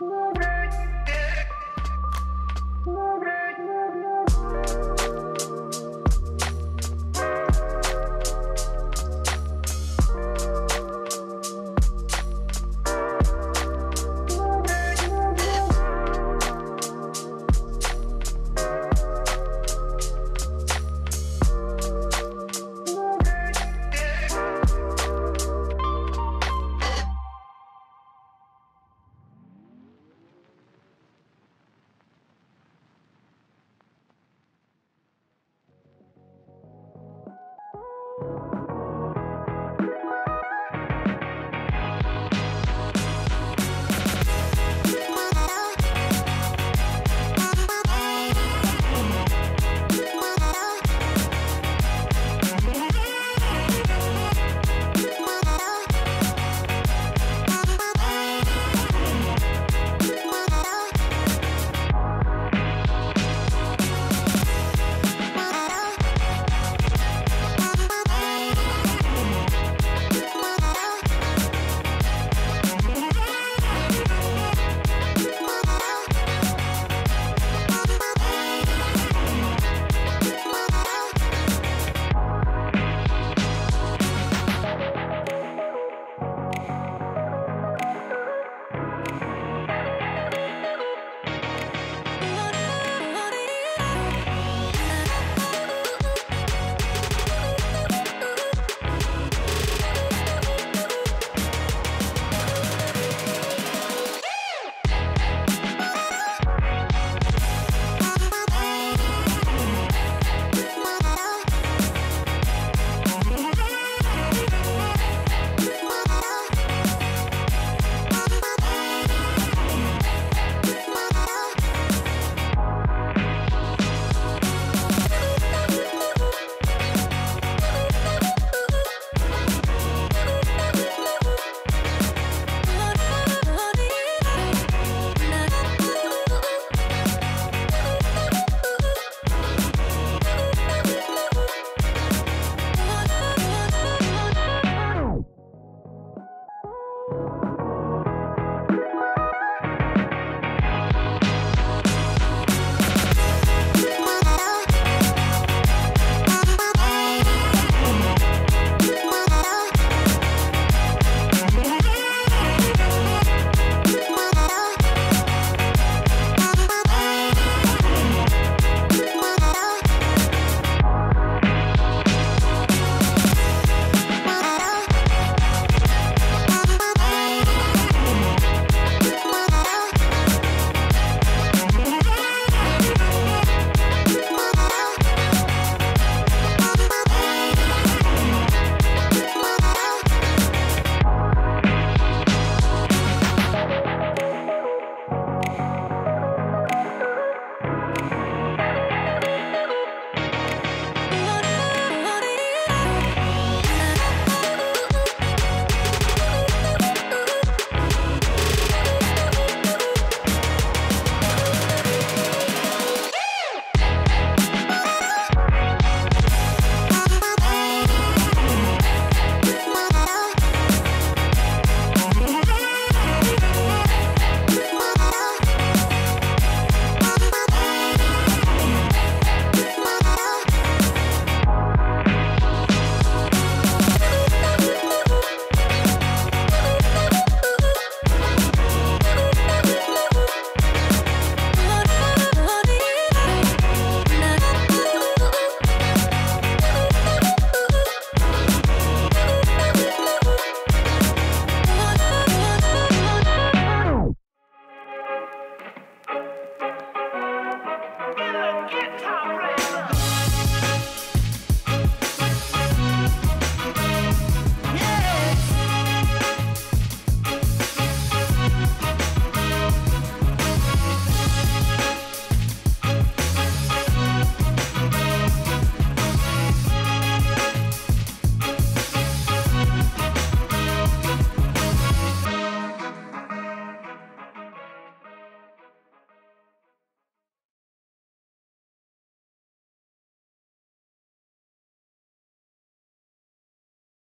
Bye.